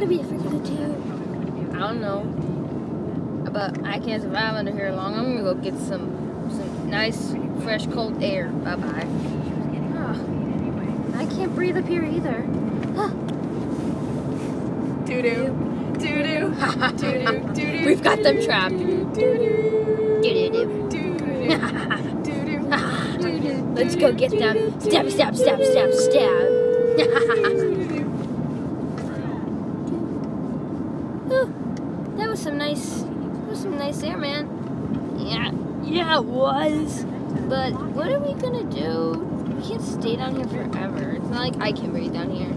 Are we ever gonna do? I don't know. But I can't survive under here long. I'm gonna go get some some nice, fresh, cold air. Bye bye. Oh, I can't breathe up here either. Doo doo. Doo doo. Doo doo. Doo doo. We've got them trapped. Doo doo. Do-do-do. Doo doo. Doo doo. Let's go get them. Stab, stab, stab, stab, stab. Ooh, that was some nice, was some nice air, man. Yeah, yeah, it was. But what are we gonna do? We can't stay down here forever. It's not like I can breathe down here.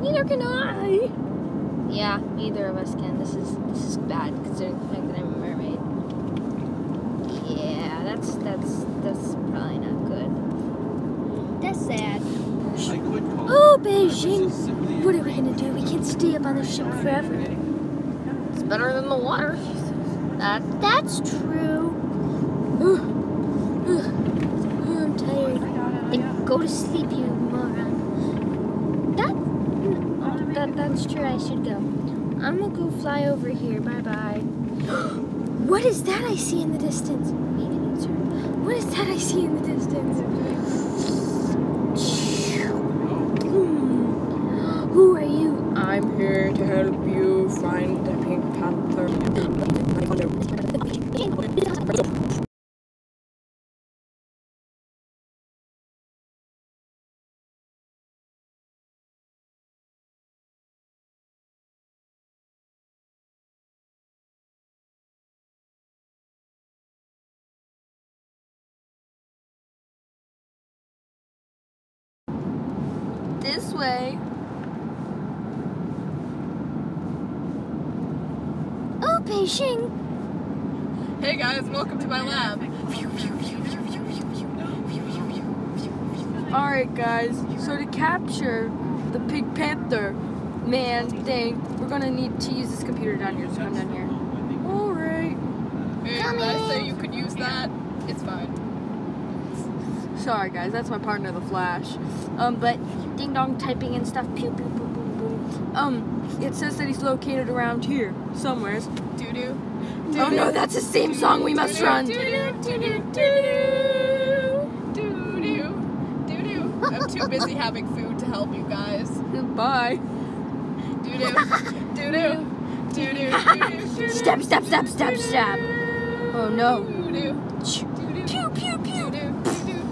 Neither can I. Yeah, neither of us can. This is this is bad considering the fact that I'm a mermaid. Yeah, that's that's that's probably not good. That's sad. I could call Oh, Beijing. What are we gonna do? We can't stay up on the ship forever. Better than the water. That That's true. Ugh. Ugh. Oh, I'm tired. Then go to sleep, you moron. That, oh, that that's true. I should go. I'm gonna go fly over here. Bye bye. what is that I see in the distance? Wait, I need to turn. What is that I see in the distance? Hmm. Who are you? I'm here to help you find the Pink Panther. This way. Oh, Beijing. Hey guys, welcome to my lab. Alright guys, so to capture the Pink Panther man thing, we're gonna need to use this computer down here, so come down here. Alright. Hey, Come I in. say you could use that, it's fine. Sorry guys, that's my partner, the Flash. Um, but ding dong typing and stuff, pew pew pew pew pew. Um, it says that he's located around here, somewheres. Doo doo. Oh no, that's the same song we must run. Do do do do do do do. I'm too busy having food to help you guys. Bye. Doo doo. Doo doo. Doo doo. Doo doo. Stab, stab, stab, stab, stab. Oh no. Doo doo. Pew, pew, pew. Doo doo.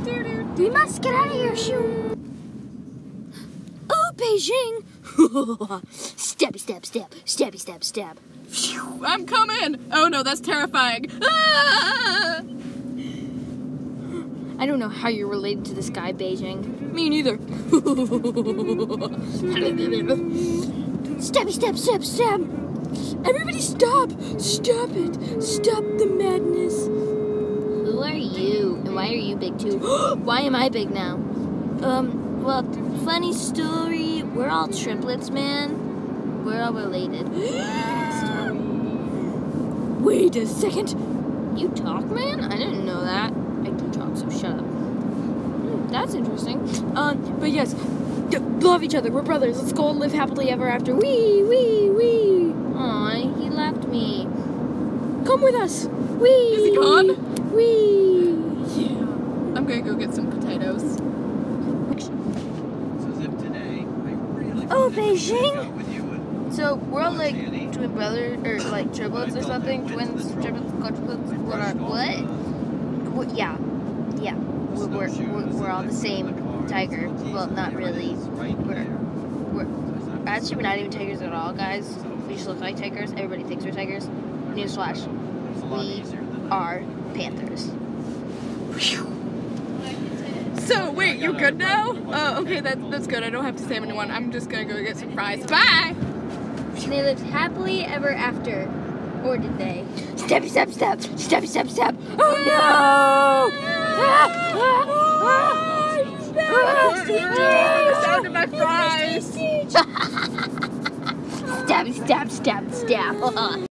Doo doo. Doo We must get out of here, shoo. Oh, Beijing. stabby, stab, stab, stabby, stab, stab. I'm coming. Oh no, that's terrifying. Ah! I don't know how you're related to this guy, Beijing. Me neither. Stabby, stab, stab, stab. Everybody stop. Stop it. Stop the madness. Who are you? And why are you big too? why am I big now? Um, well, funny story. We're all triplets, man. We're all related. Wait a second. You talk, man? I didn't know that. I do talk, so shut up. Hmm, that's interesting. Um, but yes, love each other. We're brothers. Let's go and live happily ever after. Wee, wee, wee. Aw, he left me. Come with us. Wee. Is he gone? Wee. Yeah. I'm gonna go get some potatoes. as if today I really Oh, Beijing. So we're all like twin brothers, or like triplets or something. Twins, triplets, quadruplets. What are what? What- Yeah, yeah. We're we're, we're, all the same tiger. Well, not really. We're we're actually we're not even tigers at all, guys. We just look like tigers. Everybody thinks we're tigers. Newsflash: we are panthers. So wait, you good now? Oh, okay, that's that's good. I don't have to save anyone. I'm just gonna go get some fries. Bye. And they lived happily ever after, or did they? Step, step, step, step, step, step. Oh no. Ah, ah, ah. Sound of my fries. Stab, stab, stab, stab.